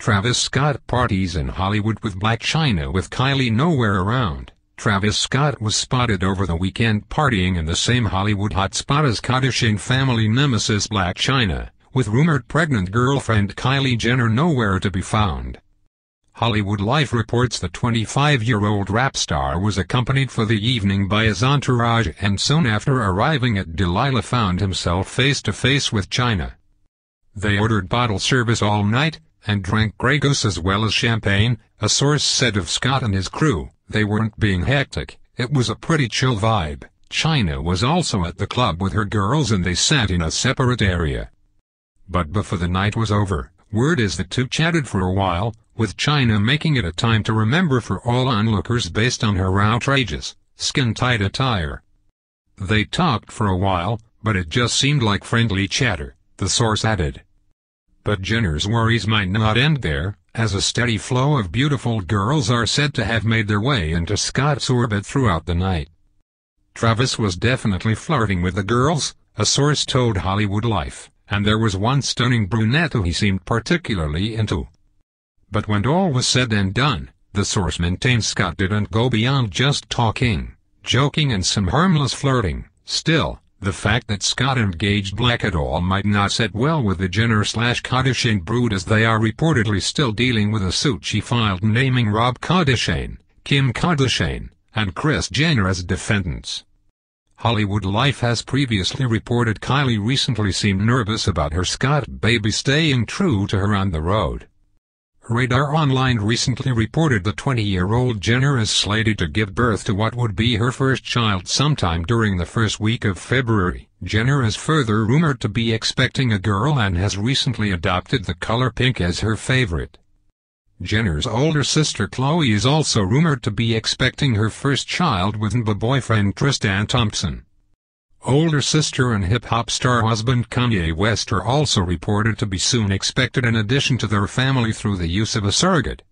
Travis Scott parties in Hollywood with Blac Chyna with Kylie nowhere around. Travis Scott was spotted over the weekend partying in the same Hollywood hotspot as Kardashian family nemesis Blac Chyna, with rumored pregnant girlfriend Kylie Jenner nowhere to be found. Hollywood Life reports the 25-year-old rap star was accompanied for the evening by his entourage and soon after arriving at Delilah found himself face-to-face with Chyna. They ordered bottle service all night, and drank Grey Goose as well as champagne, a source said of Scott and his crew. They weren't being hectic, it was a pretty chill vibe. Chyna was also at the club with her girls and they sat in a separate area. But before the night was over, word is the two chatted for a while, with Chyna making it a time to remember for all onlookers based on her outrageous, skin-tight attire. They talked for a while, but it just seemed like friendly chatter, the source added. But Jenner's worries might not end there, as a steady flow of beautiful girls are said to have made their way into Scott's orbit throughout the night. Travis was definitely flirting with the girls, a source told Hollywood Life, and there was one stunning brunette who he seemed particularly into. But when all was said and done, the source maintains Scott didn't go beyond just talking, joking and some harmless flirting. Still, the fact that Scott engaged Blac at all might not set well with the Jenner slash Kardashian brood as they are reportedly still dealing with a suit she filed naming Rob Kardashian, Kim Kardashian, and Kris Jenner as defendants. Hollywood Life has previously reported Kylie recently seemed nervous about her Scott baby staying true to her on the road. Radar Online recently reported the 20-year-old Jenner is slated to give birth to what would be her first child sometime during the first week of February. Jenner is further rumored to be expecting a girl and has recently adopted the color pink as her favorite. Jenner's older sister Khloe is also rumored to be expecting her first child with NBA boyfriend Tristan Thompson. Older sister and hip-hop star husband Kanye West are also reported to be soon expected in addition to their family through the use of a surrogate.